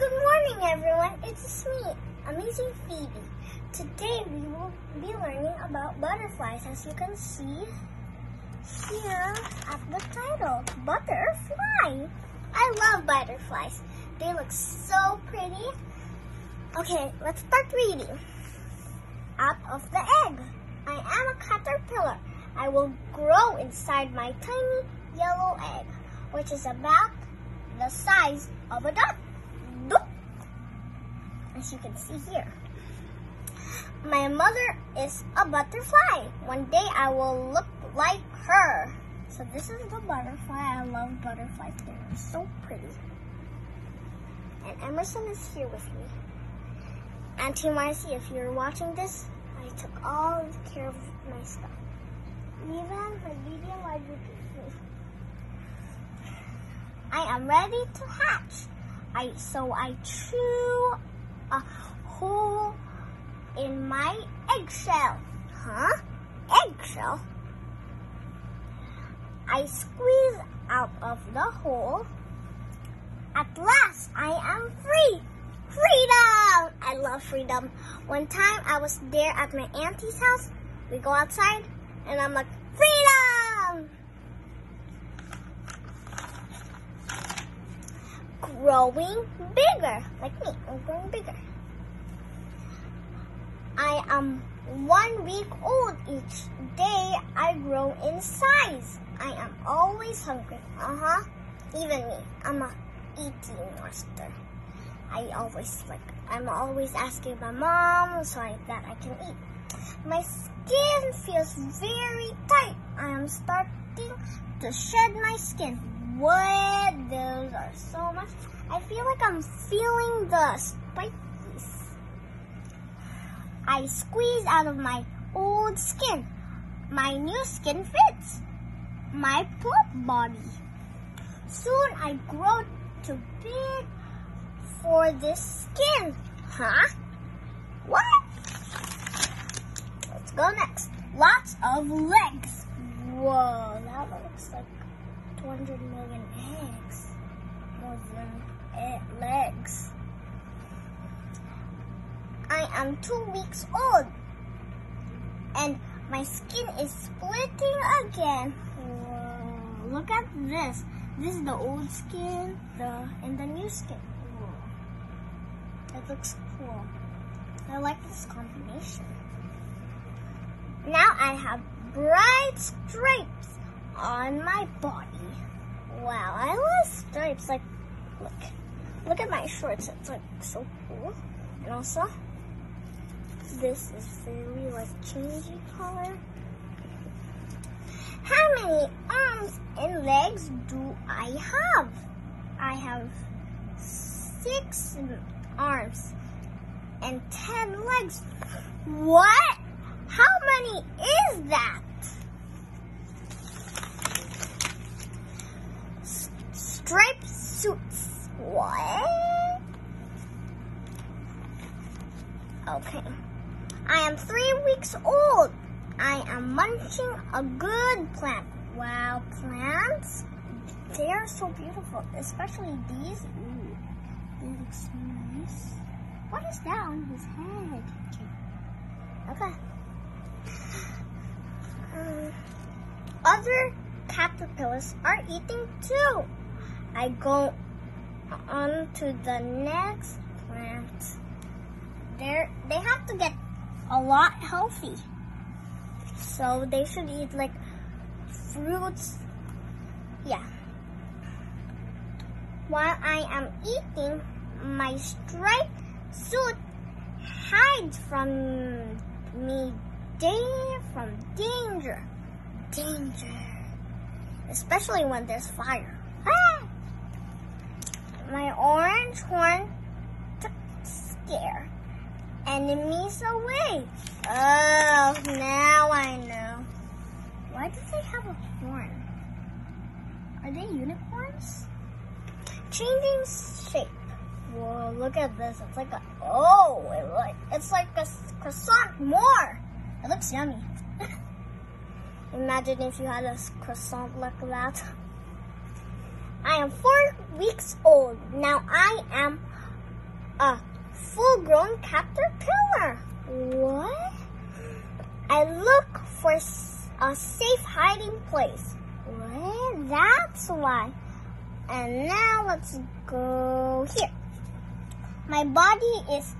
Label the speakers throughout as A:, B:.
A: Good morning, everyone. It's me, Amazing Phoebe. Today we will be learning about butterflies, as you can see here at the title, Butterfly. I love butterflies. They look so pretty. Okay, let's start reading. Out of the egg, I am a caterpillar. I will grow inside my tiny yellow egg, which is about the size of a duck. As you can see here. My mother is a butterfly. One day I will look like her. So this is the butterfly. I love butterflies. They're so pretty. And Emerson is here with me. Auntie Marcy, if you're watching this, I took all care of my stuff. Even my baby and I am ready to hatch. I so I chew a hole in my eggshell. Huh? Eggshell? I squeeze out of the hole. At last, I am free. Freedom! I love freedom. One time I was there at my auntie's house. We go outside and I'm like, freedom! Growing bigger, like me, I'm growing bigger. I am one week old each day I grow in size. I am always hungry. Uh-huh. Even me. I'm a eating monster. I always like I'm always asking my mom so I, that I can eat. My skin feels very tight. I am starting to shed my skin. What? Those are so much. I feel like I'm feeling the spikies. I squeeze out of my old skin. My new skin fits my plump body. Soon I grow too big for this skin. Huh? What? Let's go next. Lots of legs. Whoa, that looks like 200 million eggs. More than eight legs. I am two weeks old. And my skin is splitting again. Whoa, look at this. This is the old skin the and the new skin. Whoa. It looks cool. I like this combination. Now I have bright stripes on my body. Wow, I love stripes. Like, look. Look at my shorts. It's like so cool. And also, this is very like changing color. How many arms and legs do I have? I have six arms and ten legs. What? How many is that? Suits. What? Okay. I am three weeks old. I am munching a good plant. Wow, plants, they are so beautiful, especially these. Ooh, they look so nice. What is that on his head? Okay. Um, other caterpillars are eating too. I go on to the next plant. They're, they have to get a lot healthy. So they should eat like fruits. Yeah. While I am eating, my striped suit hides from me day from danger. Danger. Especially when there's fire. Ah! My orange horn took scare enemies away. Oh, now I know. Why do they have a horn? Are they unicorns? Changing shape. Whoa, look at this. It's like a, oh, it it's like a croissant more. It looks yummy. Imagine if you had a croissant like that. I am four weeks old. Now I am a full-grown caterpillar. What? I look for a safe hiding place. What? That's why. And now let's go here. My body is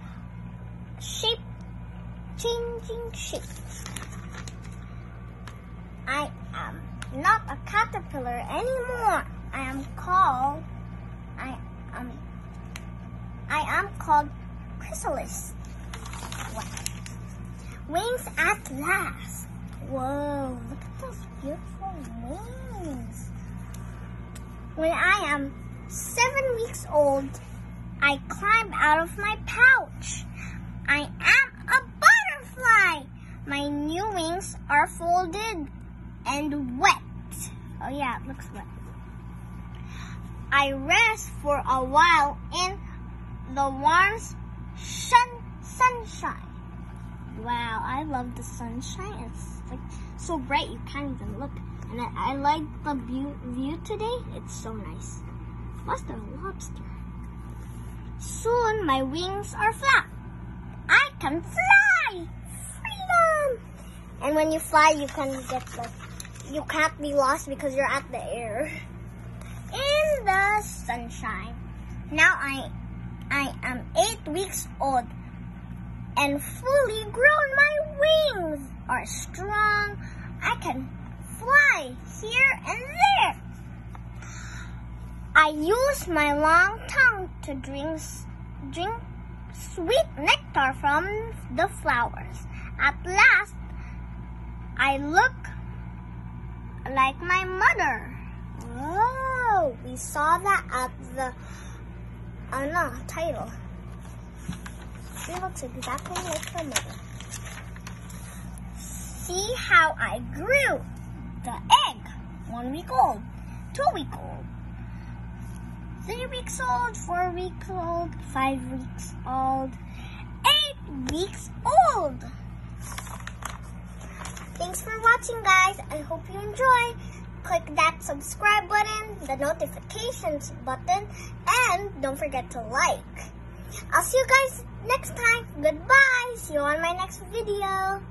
A: shape changing shape. I am not a caterpillar anymore. I am called I am I am called chrysalis. Wings at last. Whoa, look at those beautiful wings. When I am seven weeks old, I climb out of my pouch. I am a butterfly. My new wings are folded and wet. Oh yeah, it looks wet. I rest for a while in the warm sun sunshine. Wow, I love the sunshine. It's like so bright you can't even look. And I, I like the view, view today. It's so nice. What's the lobster? Soon my wings are flat. I can fly! Freedom! And when you fly, you can get the, you can't be lost because you're at the air. Sunshine. Now I, I am eight weeks old and fully grown. My wings are strong. I can fly here and there. I use my long tongue to drink, drink sweet nectar from the flowers. At last, I look like my mother. We saw that at the, uh, no, title. She looks exactly like her mother. See how I grew. The egg, one week old, two week old, three weeks old, four weeks old, five weeks old, eight weeks old. Thanks for watching, guys. I hope you enjoy. Click that subscribe button, the notifications button, and don't forget to like. I'll see you guys next time. Goodbye. See you on my next video.